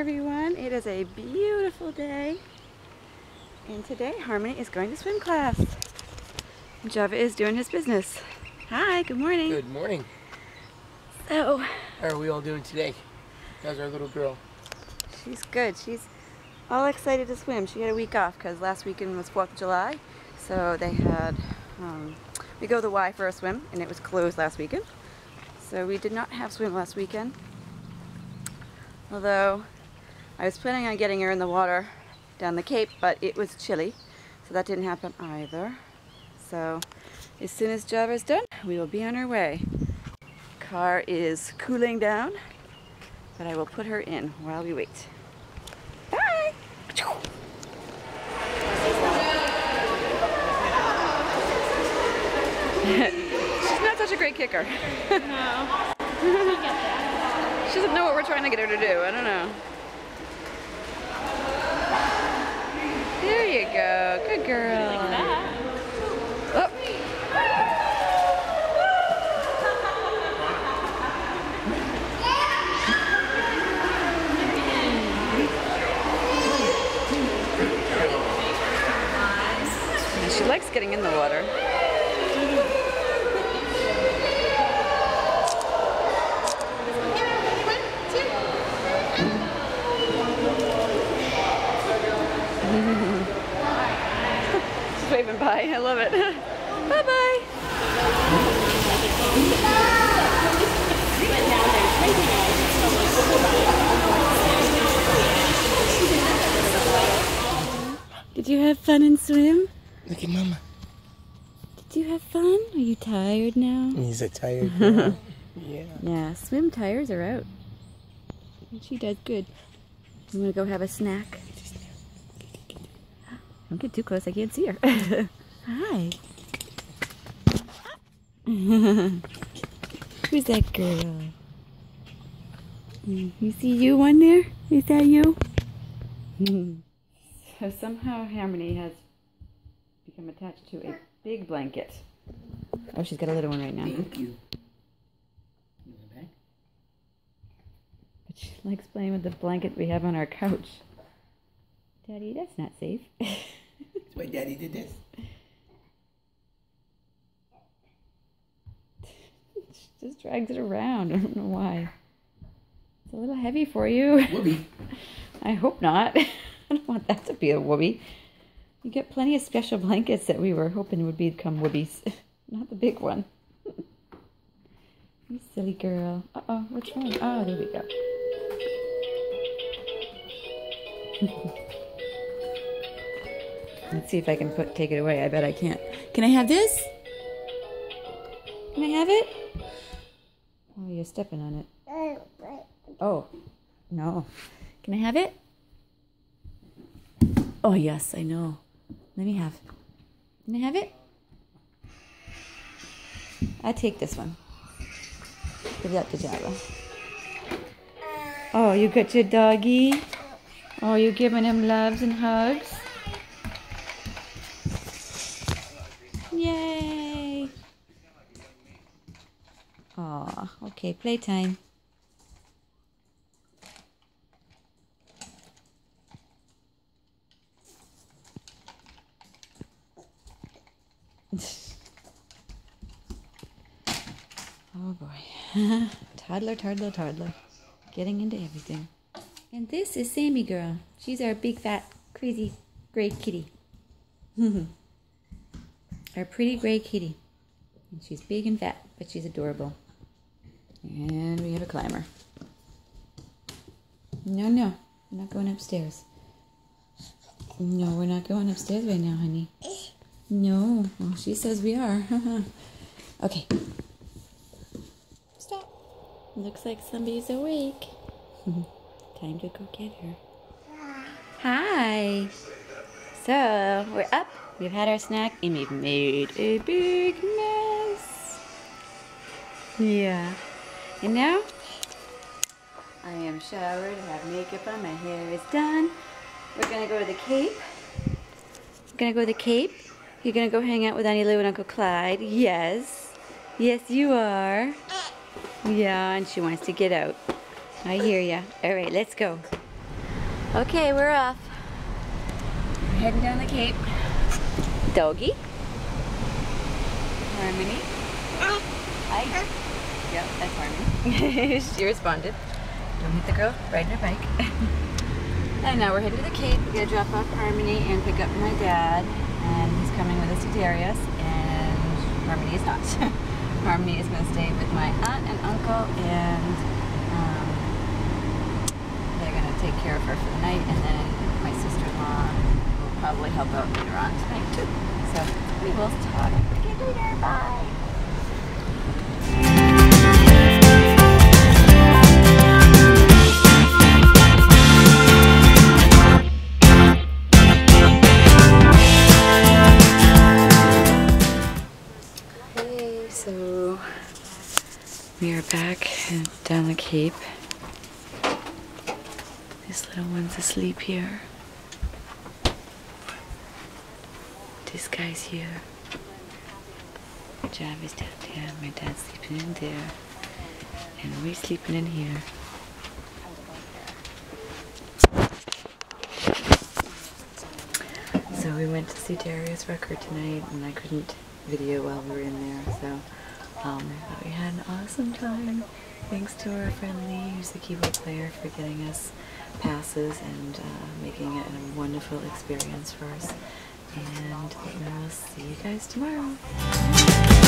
everyone. It is a beautiful day. And today Harmony is going to swim class. Java is doing his business. Hi, good morning. Good morning. So. How are we all doing today? How's our little girl? She's good. She's all excited to swim. She had a week off because last weekend was 4th of July. So they had, um, we go to the Y for a swim and it was closed last weekend. So we did not have swim last weekend although I was planning on getting her in the water down the Cape, but it was chilly. So that didn't happen either. So as soon as Java's done, we will be on our way. Car is cooling down, but I will put her in while we wait. Bye! She's not such a great kicker. No. She doesn't know what we're trying to get her to do. I don't know. There you go. Good girl. Oh. She likes getting in the water. She's waving bye. I love it. bye bye. Did you have fun and swim? Look at Mama. Did you have fun? Are you tired now? He's a tired girl. yeah. Yeah, swim tires are out. And she does good. You want to go have a snack? Don't get too close, I can't see her. Hi. Who's that girl? Mm, You see you one there? Is that you? So somehow Harmony has become attached to a big blanket. Oh, she's got a little one right now. Thank you. You want back? But she likes playing with the blanket we have on our couch. Daddy, that's not safe. That's why Daddy did this. she just drags it around. I don't know why. It's a little heavy for you. Whoopee. I hope not. I don't want that to be a whoopee. You get plenty of special blankets that we were hoping would become whoopies. Not the big one. you silly girl. Uh-oh, what's wrong? Oh, there we go. Let's see if I can put take it away. I bet I can't. Can I have this? Can I have it? Oh, you're stepping on it. Oh, oh, no. Can I have it? Oh, yes, I know. Let me have. Can I have it? I take this one. Give that to Java. Oh, you got your doggy? Oh, you're giving him loves and hugs? Yay! Aw, okay, playtime. oh boy. toddler, toddler, toddler. Getting into everything. And this is Sammy girl. She's our big fat crazy gray kitty. our pretty gray kitty. And she's big and fat, but she's adorable. And we have a climber. No, no, we're not going upstairs. No, we're not going upstairs right now, honey. No, well, she says we are. okay. Looks like somebody's awake. Mm-hmm. Time to go get her. Hi. So, we're up. We've had our snack and we've made a big mess. Yeah. And now, I am showered, I have makeup on, my hair is done. We're gonna go to the Cape. We're gonna go to the Cape. You're gonna go hang out with Auntie Lou and Uncle Clyde. Yes. Yes, you are. Yeah, and she wants to get out. I hear ya. All right, let's go. Okay, we're off. We're heading down the Cape. Doggy. Harmony. Hi. Yep, that's Harmony. she responded. Don't hit the girl riding her bike. and now we're heading to the Cape. We're gonna drop off Harmony and pick up my dad. And he's coming with us to Darius. And Harmony is not. Harmony is gonna stay with my aunt and uncle and um, they're gonna take care of her for the night and then my sister-in-law will probably help out later on tonight too. So we will talk again later. Bye. Cape. This little one's asleep here. This guy's here. Jav is down there. My dad's sleeping in there. And we're sleeping in here. So we went to see Darius Rucker tonight and I couldn't video while we were in there. So um, but we had an awesome time. Thanks to our friend Lee, who's the keyboard player, for getting us passes and uh, making it a wonderful experience for us. And we will see you guys tomorrow.